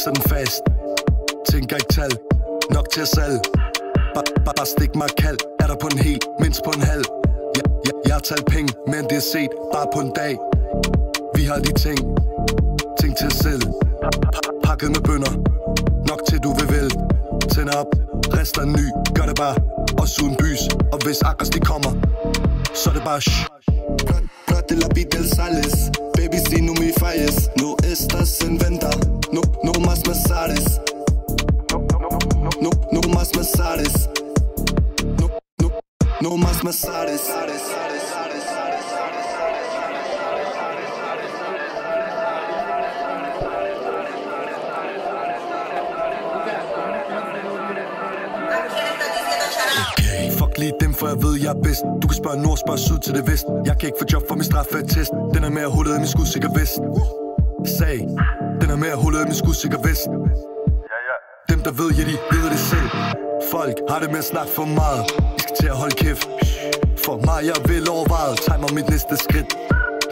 mixer den fast. Tænker ikke tal, nok til at salg. Bare ba, ba, stik mig kald, er der på en hel, mindst på en halv? Ja, ja, Jeg har talt penge, men det er set bare på en dag. Vi har de ting, ting til selv. Pakket med bønder, nok til du vil vælge Tænder op, rester ny, gør det bare. Også uden bys, og hvis akkers de kommer Så er det bare shh Plot de la vida sales Baby, si no me falles No estás en venta No, no más masares No, no más masares No, no, no más masares Okay, fuck lige dem, for jeg ved, jeg er bedst. Du kan spørge nord, spørge syd til det vest. Jeg kan ikke få job for min straffetest. Den er mere hullet end min skudsikker vest. Sag, den er mere hullet min skudsikker vest. Dem der ved, ja de ved det selv. Folk har det med at snakke for meget. I skal til at holde kæft. For mig, jeg vil overvejet Timer mit næste skridt.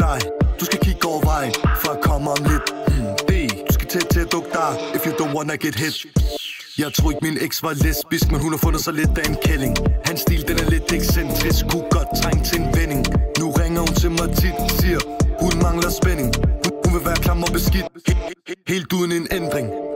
Dig, du skal kigge over vejen For at komme om lidt. Hmm, D, du skal til, til at dukke dig. If you don't wanna get hit. Jeg tror ikke min eks var lesbisk Men hun har fundet sig lidt af en kælling. Hans stil den er lidt ekscentrisk. Kunne godt trænge til en vending. Nu ringer hun til mig tit Siger hun mangler spænding hun vil være klam og beskidt. Helt uden en ændring.